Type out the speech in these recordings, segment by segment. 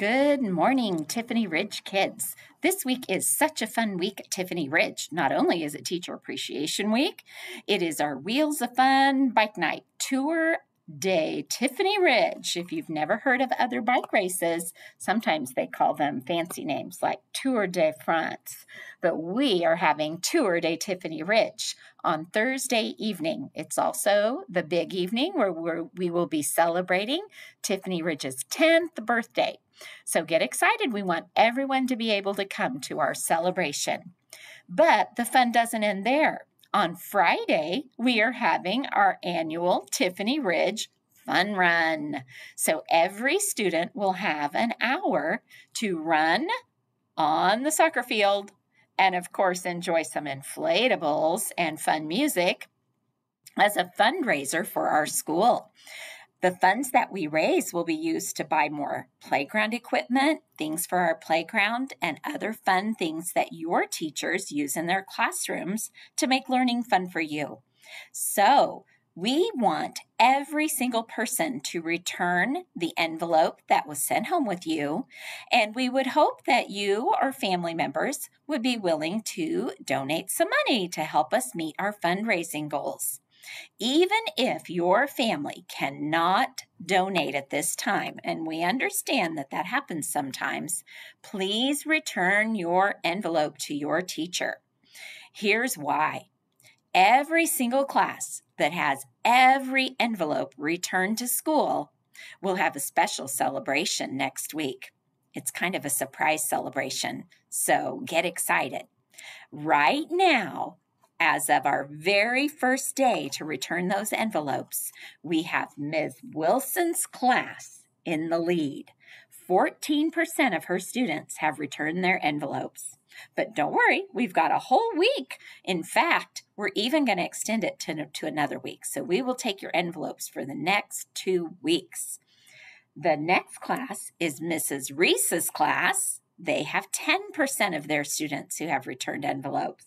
Good morning, Tiffany Ridge kids. This week is such a fun week at Tiffany Ridge. Not only is it Teacher Appreciation Week, it is our Wheels of Fun Bike Night Tour de Tiffany Ridge. If you've never heard of other bike races, sometimes they call them fancy names like Tour de France. But we are having Tour de Tiffany Ridge on Thursday evening. It's also the big evening where we're, we will be celebrating Tiffany Ridge's 10th birthday. So get excited. We want everyone to be able to come to our celebration. But the fun doesn't end there. On Friday, we are having our annual Tiffany Ridge Fun Run. So every student will have an hour to run on the soccer field and, of course, enjoy some inflatables and fun music as a fundraiser for our school. The funds that we raise will be used to buy more playground equipment, things for our playground, and other fun things that your teachers use in their classrooms to make learning fun for you. So, we want every single person to return the envelope that was sent home with you, and we would hope that you or family members would be willing to donate some money to help us meet our fundraising goals. Even if your family cannot donate at this time, and we understand that that happens sometimes, please return your envelope to your teacher. Here's why. Every single class that has every envelope returned to school will have a special celebration next week. It's kind of a surprise celebration, so get excited. Right now, as of our very first day to return those envelopes, we have Ms. Wilson's class in the lead. 14% of her students have returned their envelopes. But don't worry, we've got a whole week. In fact, we're even going to extend it to, to another week. So we will take your envelopes for the next two weeks. The next class is Mrs. Reese's class. They have 10% of their students who have returned envelopes.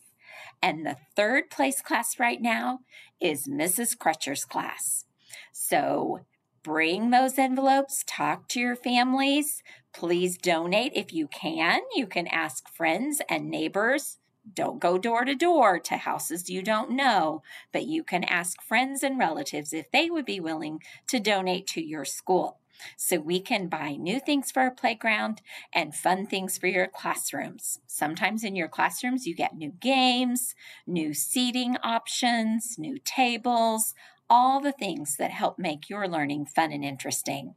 And the third place class right now is Mrs. Crutcher's class. So bring those envelopes, talk to your families. Please donate if you can. You can ask friends and neighbors. Don't go door to door to houses you don't know, but you can ask friends and relatives if they would be willing to donate to your school so we can buy new things for our playground and fun things for your classrooms. Sometimes in your classrooms, you get new games, new seating options, new tables, all the things that help make your learning fun and interesting.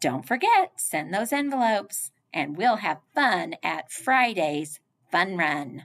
Don't forget, send those envelopes, and we'll have fun at Friday's Fun Run.